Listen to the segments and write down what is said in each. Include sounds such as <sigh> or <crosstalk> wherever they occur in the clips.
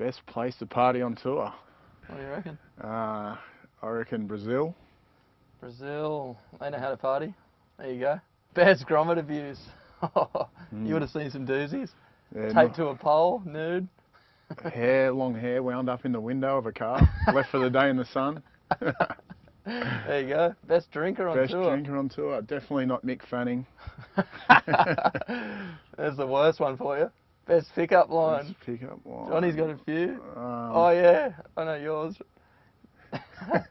Best place to party on tour? What do you reckon? Uh, I reckon Brazil. Brazil, they know how to party. There you go. Best grommet views. Mm. <laughs> You would have seen some doozies. Yeah, Taped to a pole, nude. <laughs> hair, long hair wound up in the window of a car, <laughs> left for the day in the sun. There you go. Best drinker on Best tour. Best drinker on tour. Definitely not Mick Fanning. There's the worst one for you. Best pickup line. Let's pick up one. Johnny's got a few. Um, Oh yeah, I know yours. <laughs>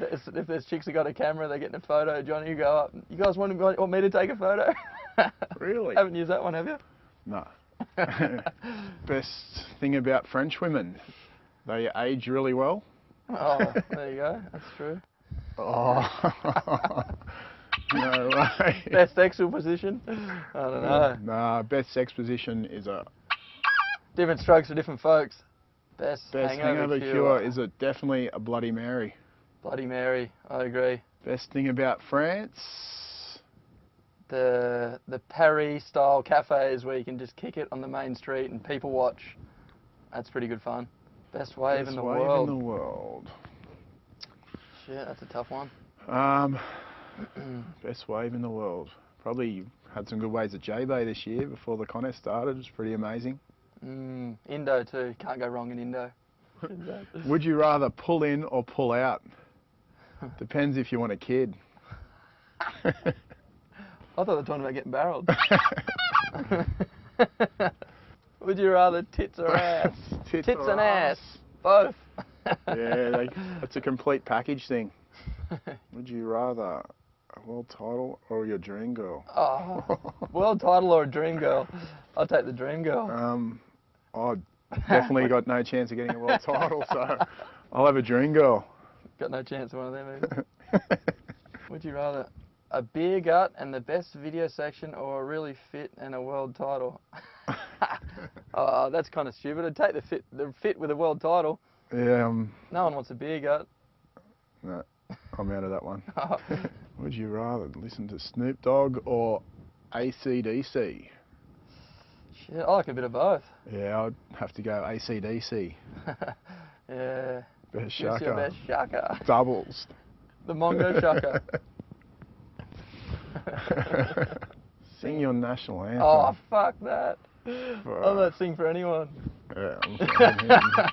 If there's chicks that got a camera, they're getting a photo. Johnny, you go up. You guys want, want me to take a photo? <laughs> Really? Haven't used that one, have you? No. <laughs> Best thing about French women, they age really well. Oh, there you go. That's true. Oh. <laughs> no way. Best sexual position? I don't know. Nah, best sex position is a Different strokes for different folks. Best, best hangover, hangover cure. cure is a definitely a Bloody Mary. Bloody Mary. I agree. Best thing about France, The the Paris style cafes where you can just kick it on the main street and people watch. That's pretty good fun. Best wave best in the wave world. in the world. Shit, that's a tough one. Um, <clears throat> best wave in the world. Probably had some good waves at J Bay this year before the contest started. It was pretty amazing. Mm, Indo too. Can't go wrong in Indo. <laughs> Would you rather pull in or pull out? <laughs> Depends if you want a kid. I thought they were talking about getting barreled. <laughs> Would you rather tits or ass? Tits Tits or and ass. ass. Both. yeah, they, that's a complete package thing. Would you rather a world title or your dream girl? Oh, world title or a dream girl? I'll take the dream girl. Um, I <laughs> definitely got no chance of getting a world title, so <laughs> I'll have a dream girl. Got no chance of one of them either. <laughs> Would you rather a beer gut and the best video section or a really fit and a world title? oh, that's kind of stupid. I'd take the fit, the fit with a world title. yeah, um, No one wants a beer gut. no, I'm out of that one. Would you rather listen to Snoop Dogg or ACDC? Shit, I like a bit of both. Yeah, I'd have to go ACDC. <laughs> yeah. Best shaka. best shaka? Doubles. The Mongo shaka. <laughs> Sing your national anthem. oh, fuck that. I'll not sing for anyone. Yeah, <laughs>